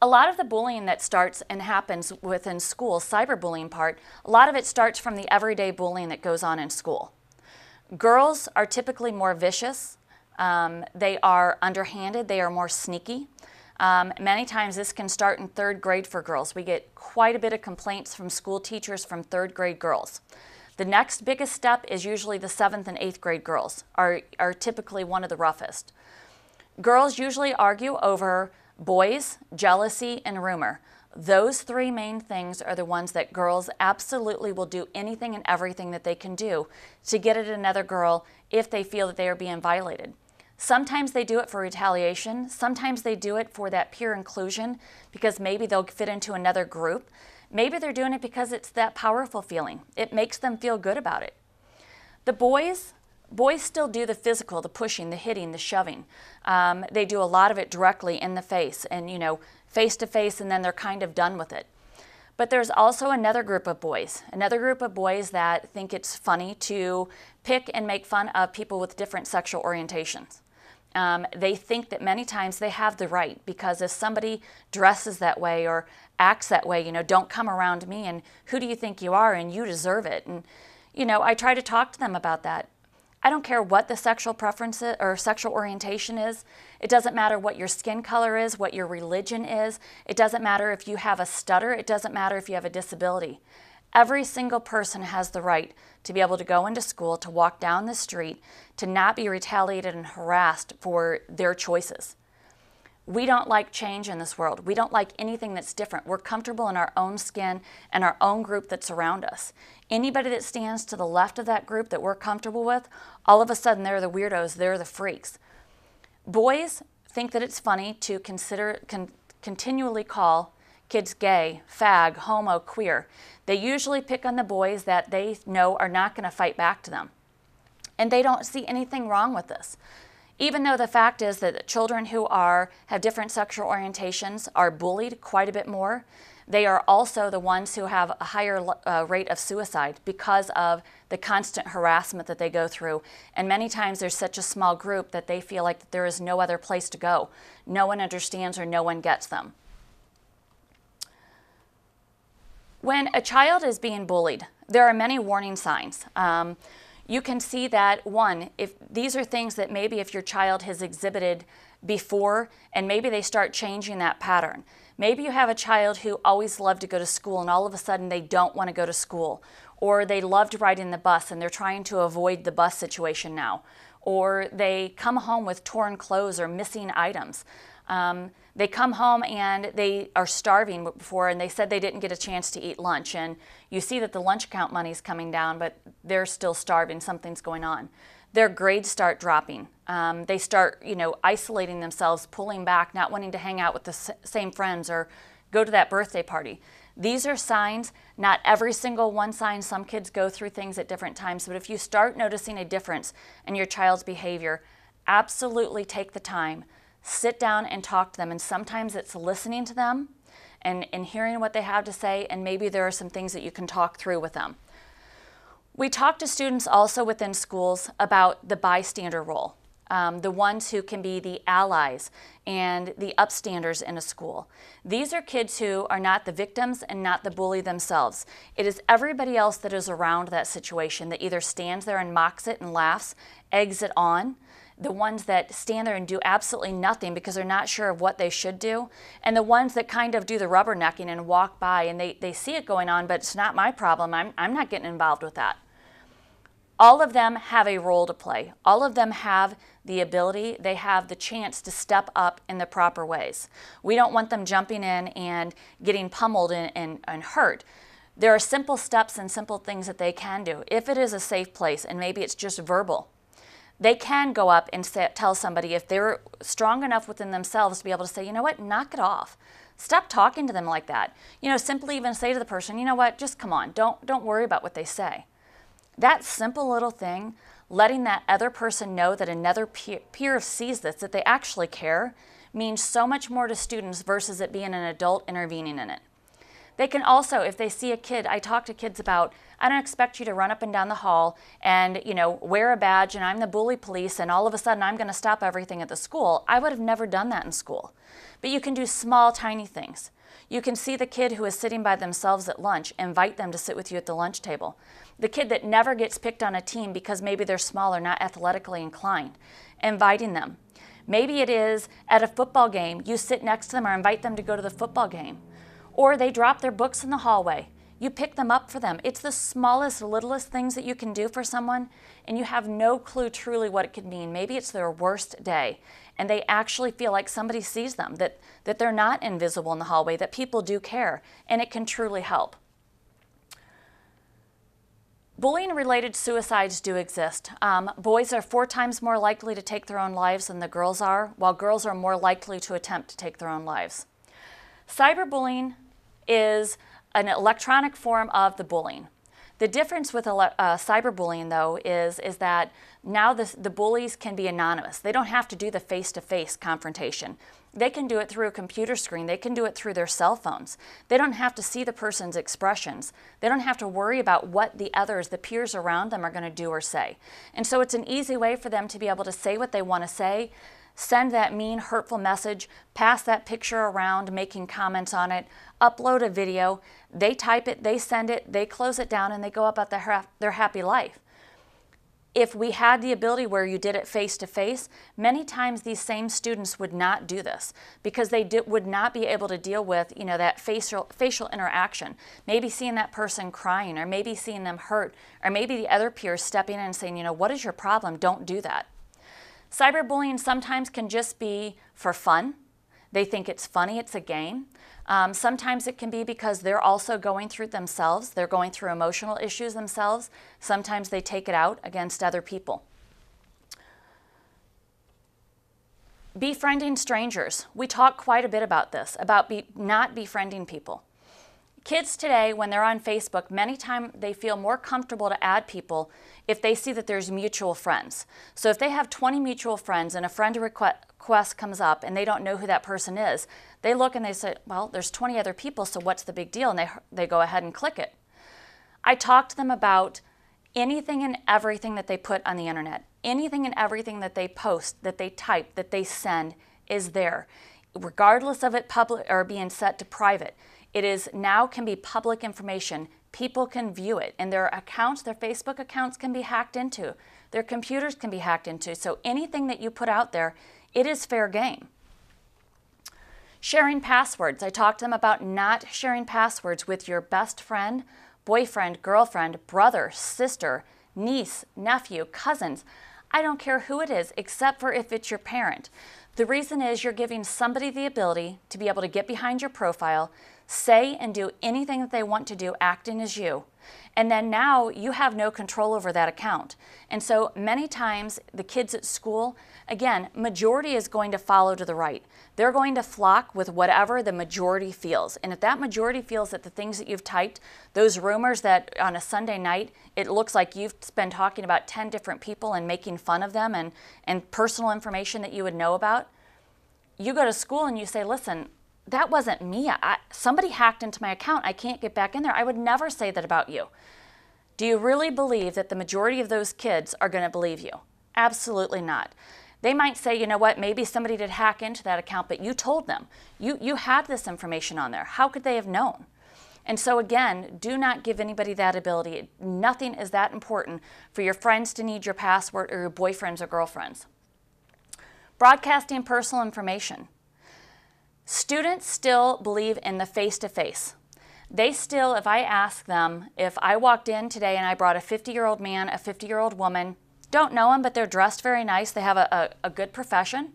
A lot of the bullying that starts and happens within school, cyberbullying part, a lot of it starts from the everyday bullying that goes on in school. Girls are typically more vicious. Um, they are underhanded. They are more sneaky. Um, many times this can start in third grade for girls. We get quite a bit of complaints from school teachers from third grade girls. The next biggest step is usually the seventh and eighth grade girls are, are typically one of the roughest. Girls usually argue over boys, jealousy, and rumor. Those three main things are the ones that girls absolutely will do anything and everything that they can do to get at another girl if they feel that they are being violated. Sometimes they do it for retaliation. Sometimes they do it for that peer inclusion because maybe they'll fit into another group. Maybe they're doing it because it's that powerful feeling. It makes them feel good about it. The boys, boys still do the physical, the pushing, the hitting, the shoving. Um, they do a lot of it directly in the face and, you know, face to face, and then they're kind of done with it. But there's also another group of boys, another group of boys that think it's funny to pick and make fun of people with different sexual orientations. Um, they think that many times they have the right because if somebody dresses that way or acts that way, you know, don't come around me and who do you think you are and you deserve it. And, you know, I try to talk to them about that. I don't care what the sexual preference or sexual orientation is. It doesn't matter what your skin color is, what your religion is. It doesn't matter if you have a stutter. It doesn't matter if you have a disability. Every single person has the right to be able to go into school, to walk down the street, to not be retaliated and harassed for their choices. We don't like change in this world. We don't like anything that's different. We're comfortable in our own skin and our own group that's around us. Anybody that stands to the left of that group that we're comfortable with, all of a sudden they're the weirdos, they're the freaks. Boys think that it's funny to consider con continually call kids gay, fag, homo, queer. They usually pick on the boys that they know are not going to fight back to them. And they don't see anything wrong with this. Even though the fact is that children who are have different sexual orientations are bullied quite a bit more, they are also the ones who have a higher uh, rate of suicide because of the constant harassment that they go through. And many times there's such a small group that they feel like there is no other place to go. No one understands or no one gets them. When a child is being bullied, there are many warning signs. Um, you can see that one, if these are things that maybe if your child has exhibited before and maybe they start changing that pattern. Maybe you have a child who always loved to go to school and all of a sudden they don't want to go to school or they loved riding the bus and they're trying to avoid the bus situation now or they come home with torn clothes or missing items. Um, they come home and they are starving before and they said they didn't get a chance to eat lunch. And you see that the lunch account money is coming down but they're still starving. Something's going on. Their grades start dropping. Um, they start you know isolating themselves pulling back not wanting to hang out with the same friends or go to that birthday party. These are signs. Not every single one sign. Some kids go through things at different times but if you start noticing a difference in your child's behavior absolutely take the time sit down and talk to them. And sometimes it's listening to them and, and hearing what they have to say, and maybe there are some things that you can talk through with them. We talk to students also within schools about the bystander role, um, the ones who can be the allies and the upstanders in a school. These are kids who are not the victims and not the bully themselves. It is everybody else that is around that situation that either stands there and mocks it and laughs, eggs it on, the ones that stand there and do absolutely nothing because they're not sure of what they should do, and the ones that kind of do the rubbernecking and walk by and they, they see it going on, but it's not my problem. I'm, I'm not getting involved with that. All of them have a role to play. All of them have the ability, they have the chance to step up in the proper ways. We don't want them jumping in and getting pummeled and, and, and hurt. There are simple steps and simple things that they can do. If it is a safe place and maybe it's just verbal, they can go up and say, tell somebody if they're strong enough within themselves to be able to say, you know what, knock it off. Stop talking to them like that. You know, simply even say to the person, you know what, just come on, don't, don't worry about what they say. That simple little thing, letting that other person know that another peer, peer sees this, that they actually care, means so much more to students versus it being an adult intervening in it. They can also, if they see a kid, I talk to kids about, I don't expect you to run up and down the hall and, you know, wear a badge and I'm the bully police and all of a sudden I'm going to stop everything at the school. I would have never done that in school. But you can do small, tiny things. You can see the kid who is sitting by themselves at lunch, invite them to sit with you at the lunch table. The kid that never gets picked on a team because maybe they're small or not athletically inclined, inviting them. Maybe it is at a football game, you sit next to them or invite them to go to the football game. Or they drop their books in the hallway. You pick them up for them. It's the smallest, littlest things that you can do for someone, and you have no clue truly what it could mean. Maybe it's their worst day, and they actually feel like somebody sees them, that, that they're not invisible in the hallway, that people do care, and it can truly help. Bullying related suicides do exist. Um, boys are four times more likely to take their own lives than the girls are, while girls are more likely to attempt to take their own lives. Cyberbullying is an electronic form of the bullying. The difference with uh, cyberbullying, though, is, is that now the, the bullies can be anonymous. They don't have to do the face-to-face confrontation. They can do it through a computer screen. They can do it through their cell phones. They don't have to see the person's expressions. They don't have to worry about what the others, the peers around them, are going to do or say. And so it's an easy way for them to be able to say what they want to say, send that mean, hurtful message, pass that picture around, making comments on it, upload a video. They type it, they send it, they close it down, and they go about their, their happy life. If we had the ability where you did it face to face, many times these same students would not do this because they would not be able to deal with, you know, that facial facial interaction. Maybe seeing that person crying, or maybe seeing them hurt, or maybe the other peers stepping in and saying, you know, what is your problem? Don't do that. Cyberbullying sometimes can just be for fun. They think it's funny, it's a game. Um, sometimes it can be because they're also going through it themselves. They're going through emotional issues themselves. Sometimes they take it out against other people. Befriending strangers. We talk quite a bit about this, about be, not befriending people. Kids today, when they're on Facebook, many times they feel more comfortable to add people if they see that there's mutual friends. So if they have 20 mutual friends and a friend request comes up and they don't know who that person is, they look and they say, well, there's 20 other people, so what's the big deal? And they, they go ahead and click it. I talk to them about anything and everything that they put on the internet, anything and everything that they post, that they type, that they send is there, regardless of it public or being set to private. It is now can be public information. People can view it, and their accounts, their Facebook accounts, can be hacked into. Their computers can be hacked into. So anything that you put out there, it is fair game. Sharing passwords. I talked to them about not sharing passwords with your best friend, boyfriend, girlfriend, brother, sister, niece, nephew, cousins. I don't care who it is, except for if it's your parent. The reason is you're giving somebody the ability to be able to get behind your profile, say and do anything that they want to do, acting as you. And then now you have no control over that account. And so many times the kids at school, again, majority is going to follow to the right. They're going to flock with whatever the majority feels. And if that majority feels that the things that you've typed, those rumors that on a Sunday night, it looks like you've been talking about 10 different people and making fun of them and, and personal information that you would know about, you go to school and you say, listen, that wasn't me. I, somebody hacked into my account. I can't get back in there. I would never say that about you. Do you really believe that the majority of those kids are going to believe you? Absolutely not. They might say, you know what, maybe somebody did hack into that account, but you told them. You, you had this information on there. How could they have known? And so, again, do not give anybody that ability. Nothing is that important for your friends to need your password or your boyfriends or girlfriends. Broadcasting personal information. Students still believe in the face-to-face. They still, if I ask them, if I walked in today and I brought a 50-year-old man, a 50-year-old woman, don't know them, but they're dressed very nice, they have a, a, a good profession,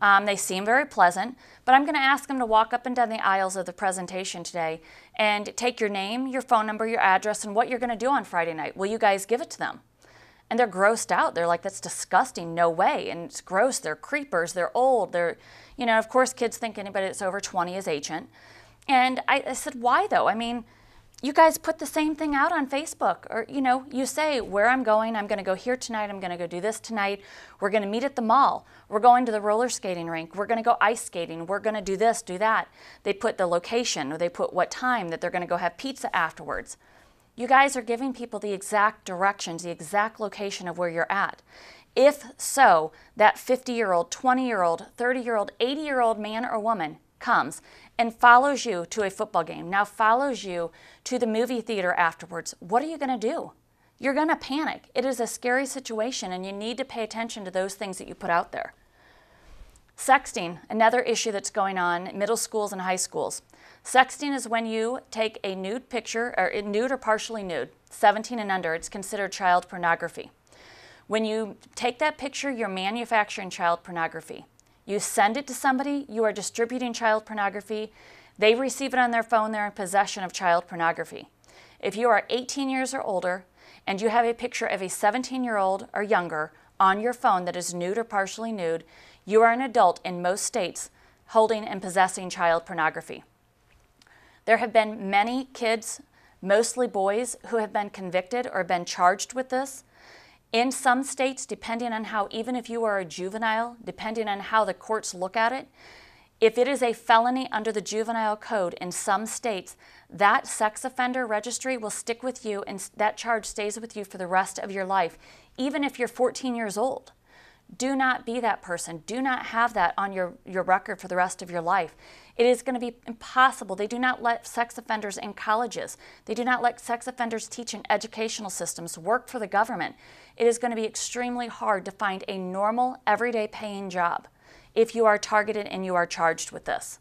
um, they seem very pleasant, but I'm going to ask them to walk up and down the aisles of the presentation today and take your name, your phone number, your address, and what you're going to do on Friday night. Will you guys give it to them? And they're grossed out. They're like, that's disgusting. No way. And it's gross. They're creepers. They're old. They're, you know, of course, kids think anybody that's over 20 is ancient. And I, I said, why though? I mean, you guys put the same thing out on Facebook or you know you say where I'm going I'm going to go here tonight I'm going to go do this tonight we're going to meet at the mall we're going to the roller skating rink we're going to go ice skating we're going to do this do that they put the location or they put what time that they're going to go have pizza afterwards you guys are giving people the exact directions the exact location of where you're at if so that 50 year old 20 year old 30 year old 80 year old man or woman comes and follows you to a football game, now follows you to the movie theater afterwards, what are you going to do? You're going to panic. It is a scary situation, and you need to pay attention to those things that you put out there. Sexting, another issue that's going on in middle schools and high schools. Sexting is when you take a nude picture, or nude or partially nude, 17 and under, it's considered child pornography. When you take that picture, you're manufacturing child pornography. You send it to somebody, you are distributing child pornography. They receive it on their phone, they're in possession of child pornography. If you are 18 years or older and you have a picture of a 17 year old or younger on your phone that is nude or partially nude, you are an adult in most states holding and possessing child pornography. There have been many kids, mostly boys, who have been convicted or been charged with this. In some states, depending on how, even if you are a juvenile, depending on how the courts look at it, if it is a felony under the juvenile code in some states, that sex offender registry will stick with you and that charge stays with you for the rest of your life, even if you're 14 years old. Do not be that person. Do not have that on your, your record for the rest of your life. It is going to be impossible. They do not let sex offenders in colleges. They do not let sex offenders teach in educational systems, work for the government. It is going to be extremely hard to find a normal, everyday paying job if you are targeted and you are charged with this.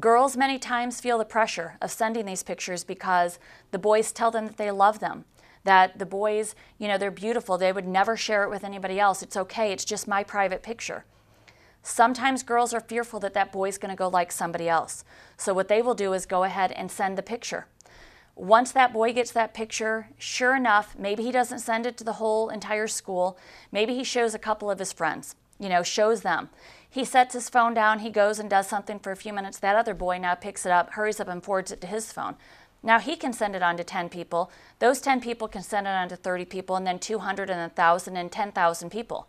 Girls many times feel the pressure of sending these pictures because the boys tell them that they love them that the boys, you know, they're beautiful. They would never share it with anybody else. It's okay. It's just my private picture. Sometimes girls are fearful that that boy's going to go like somebody else. So what they will do is go ahead and send the picture. Once that boy gets that picture, sure enough, maybe he doesn't send it to the whole entire school. Maybe he shows a couple of his friends, you know, shows them. He sets his phone down, he goes and does something for a few minutes. That other boy now picks it up, hurries up and forwards it to his phone. Now he can send it on to 10 people. Those 10 people can send it on to 30 people, and then 200 and 1,000 and 10,000 people.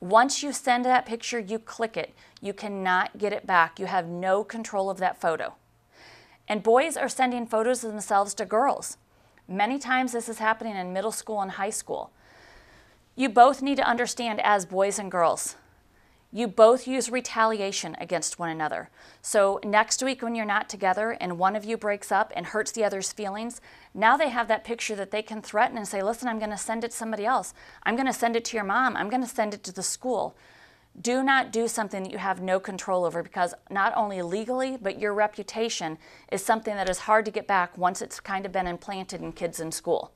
Once you send that picture, you click it. You cannot get it back. You have no control of that photo. And boys are sending photos of themselves to girls. Many times this is happening in middle school and high school. You both need to understand as boys and girls you both use retaliation against one another. So next week when you're not together and one of you breaks up and hurts the other's feelings, now they have that picture that they can threaten and say, listen, I'm going to send it to somebody else. I'm going to send it to your mom. I'm going to send it to the school. Do not do something that you have no control over because not only legally, but your reputation is something that is hard to get back once it's kind of been implanted in kids in school.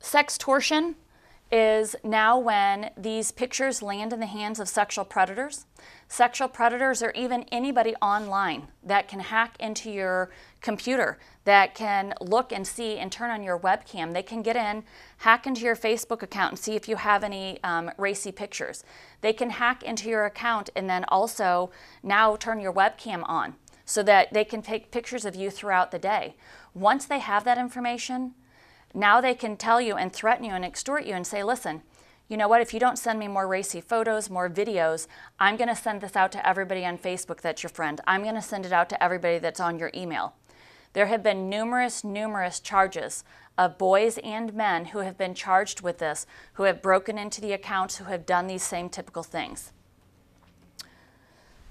Sextortion is now when these pictures land in the hands of sexual predators. Sexual predators or even anybody online that can hack into your computer, that can look and see and turn on your webcam. They can get in, hack into your Facebook account and see if you have any um, racy pictures. They can hack into your account and then also now turn your webcam on so that they can take pictures of you throughout the day. Once they have that information, now they can tell you and threaten you and extort you and say, listen, you know what, if you don't send me more racy photos, more videos, I'm going to send this out to everybody on Facebook that's your friend. I'm going to send it out to everybody that's on your email. There have been numerous, numerous charges of boys and men who have been charged with this, who have broken into the accounts, who have done these same typical things.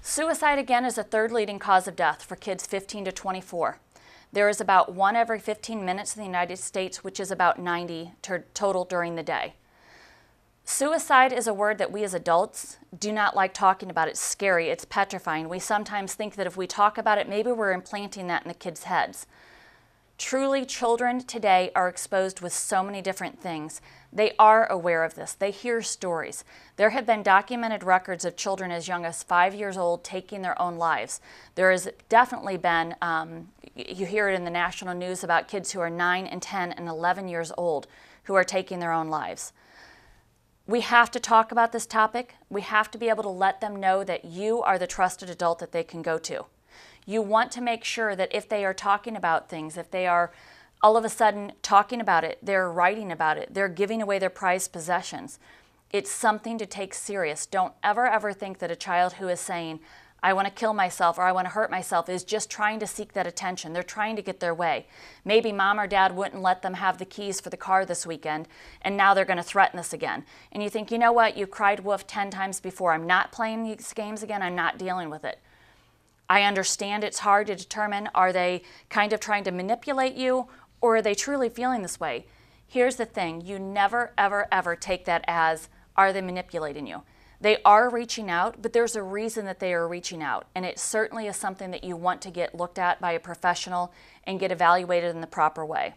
Suicide, again, is a third leading cause of death for kids 15 to 24. There is about one every 15 minutes in the United States, which is about 90 total during the day. Suicide is a word that we as adults do not like talking about. It's scary, it's petrifying. We sometimes think that if we talk about it, maybe we're implanting that in the kids' heads. Truly, children today are exposed with so many different things. They are aware of this. They hear stories. There have been documented records of children as young as five years old taking their own lives. There has definitely been, um, you hear it in the national news about kids who are 9 and 10 and 11 years old who are taking their own lives. We have to talk about this topic. We have to be able to let them know that you are the trusted adult that they can go to. You want to make sure that if they are talking about things, if they are all of a sudden talking about it, they're writing about it, they're giving away their prized possessions. It's something to take serious. Don't ever, ever think that a child who is saying, I want to kill myself or I want to hurt myself is just trying to seek that attention. They're trying to get their way. Maybe mom or dad wouldn't let them have the keys for the car this weekend, and now they're going to threaten this again. And you think, you know what? You cried wolf 10 times before. I'm not playing these games again. I'm not dealing with it. I understand it's hard to determine are they kind of trying to manipulate you or are they truly feeling this way? Here's the thing you never, ever, ever take that as are they manipulating you? They are reaching out, but there's a reason that they are reaching out. And it certainly is something that you want to get looked at by a professional and get evaluated in the proper way.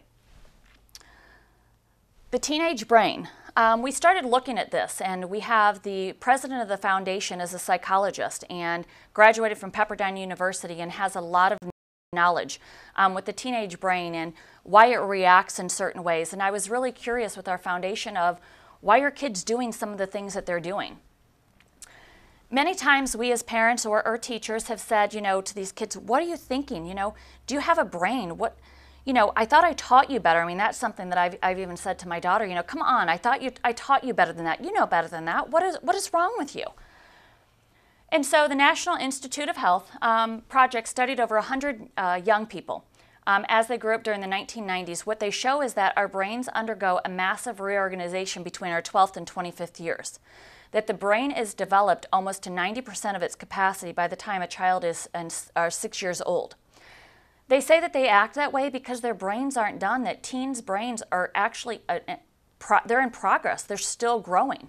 The teenage brain. Um, we started looking at this, and we have the president of the foundation as a psychologist and graduated from Pepperdine University and has a lot of knowledge um, with the teenage brain and why it reacts in certain ways. And I was really curious with our foundation of why are kids doing some of the things that they're doing? Many times we as parents or, or teachers have said, you know, to these kids, what are you thinking? You know, do you have a brain? What, you know, I thought I taught you better. I mean, that's something that I've, I've even said to my daughter, you know, come on, I thought you, I taught you better than that. You know better than that. What is, what is wrong with you? And so the National Institute of Health um, project studied over 100 uh, young people um, as they grew up during the 1990s. What they show is that our brains undergo a massive reorganization between our 12th and 25th years that the brain is developed almost to 90% of its capacity by the time a child is are six years old. They say that they act that way because their brains aren't done, that teens' brains are actually, uh, uh they're in progress, they're still growing.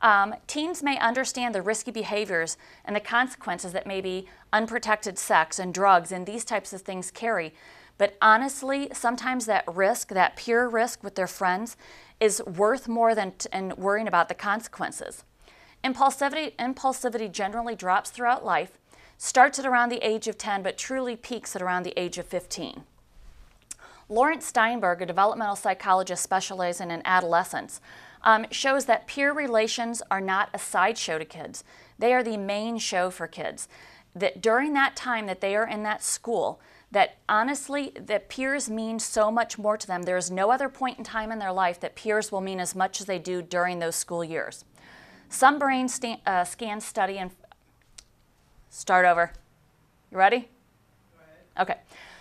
Um, teens may understand the risky behaviors and the consequences that maybe unprotected sex and drugs and these types of things carry. But honestly, sometimes that risk, that pure risk with their friends, is worth more than and worrying about the consequences. Impulsivity, impulsivity generally drops throughout life, starts at around the age of 10, but truly peaks at around the age of 15. Laurence Steinberg, a developmental psychologist specializing in adolescence, um, shows that peer relations are not a sideshow to kids. They are the main show for kids. That during that time that they are in that school, that honestly, that peers mean so much more to them. There is no other point in time in their life that peers will mean as much as they do during those school years. Some brain uh, scan study and start over. You ready? Okay.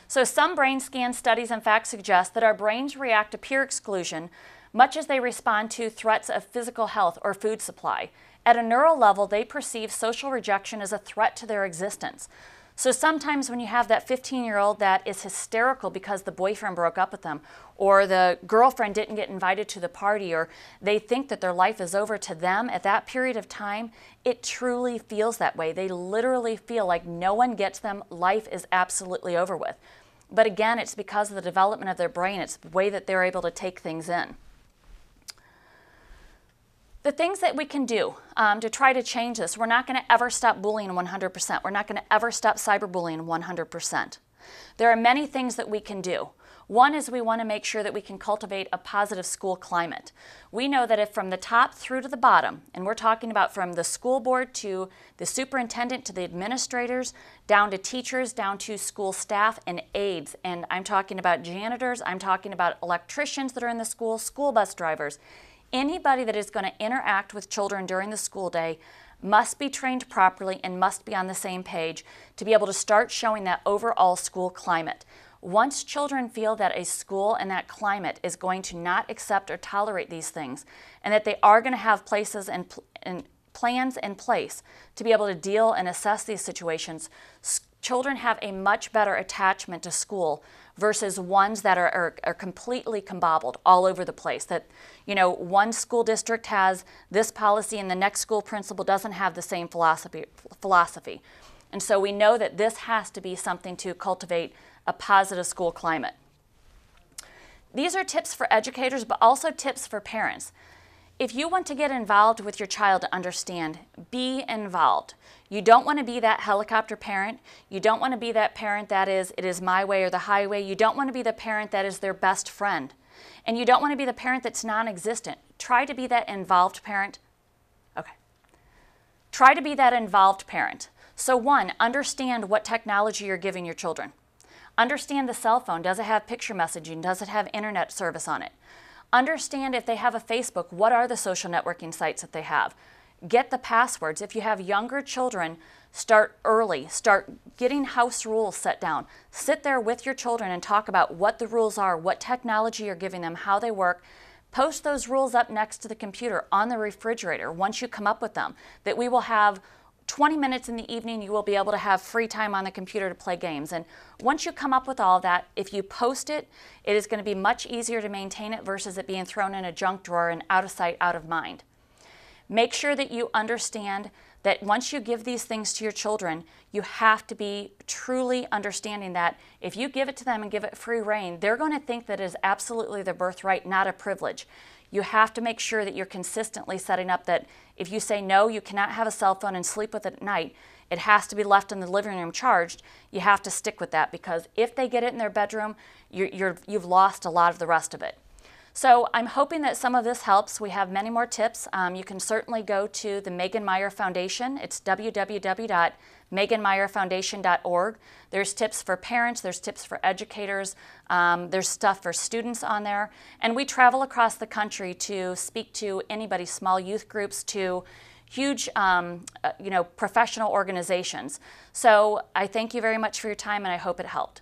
So some brain scan studies in fact suggest that our brains react to peer exclusion much as they respond to threats of physical health or food supply. At a neural level, they perceive social rejection as a threat to their existence. So sometimes when you have that 15 year old that is hysterical because the boyfriend broke up with them, or the girlfriend didn't get invited to the party, or they think that their life is over to them at that period of time, it truly feels that way. They literally feel like no one gets them, life is absolutely over with. But again, it's because of the development of their brain, it's the way that they're able to take things in. The things that we can do um, to try to change this, we're not going to ever stop bullying 100%. We're not going to ever stop cyberbullying 100%. There are many things that we can do. One is we want to make sure that we can cultivate a positive school climate. We know that if from the top through to the bottom, and we're talking about from the school board to the superintendent to the administrators, down to teachers, down to school staff and aides, and I'm talking about janitors, I'm talking about electricians that are in the school, school bus drivers, Anybody that is going to interact with children during the school day must be trained properly and must be on the same page to be able to start showing that overall school climate. Once children feel that a school and that climate is going to not accept or tolerate these things, and that they are going to have places and, and plans in place to be able to deal and assess these situations, children have a much better attachment to school versus ones that are, are, are, completely combobbled all over the place. That, you know, one school district has this policy and the next school principal doesn't have the same philosophy. philosophy. And so we know that this has to be something to cultivate a positive school climate. These are tips for educators, but also tips for parents. If you want to get involved with your child to understand, be involved. You don't want to be that helicopter parent. You don't want to be that parent that is, it is my way or the highway. You don't want to be the parent that is their best friend. And you don't want to be the parent that's non existent. Try to be that involved parent. Okay. Try to be that involved parent. So, one, understand what technology you're giving your children. Understand the cell phone. Does it have picture messaging? Does it have internet service on it? Understand if they have a Facebook, what are the social networking sites that they have? Get the passwords. If you have younger children, start early. Start getting house rules set down. Sit there with your children and talk about what the rules are, what technology you're giving them, how they work. Post those rules up next to the computer on the refrigerator once you come up with them, that we will have 20 minutes in the evening, you will be able to have free time on the computer to play games. And once you come up with all that, if you post it, it is going to be much easier to maintain it versus it being thrown in a junk drawer and out of sight, out of mind. Make sure that you understand that once you give these things to your children, you have to be truly understanding that if you give it to them and give it free rein, they're going to think that it is absolutely their birthright, not a privilege you have to make sure that you're consistently setting up that if you say no, you cannot have a cell phone and sleep with it at night, it has to be left in the living room charged, you have to stick with that because if they get it in their bedroom, you're, you've lost a lot of the rest of it. So I'm hoping that some of this helps. We have many more tips. Um, you can certainly go to the Megan Meier Foundation. It's www.meganmeierfoundation.org. There's tips for parents, there's tips for educators, um, there's stuff for students on there. And we travel across the country to speak to anybody, small youth groups to huge um, uh, you know, professional organizations. So I thank you very much for your time and I hope it helped.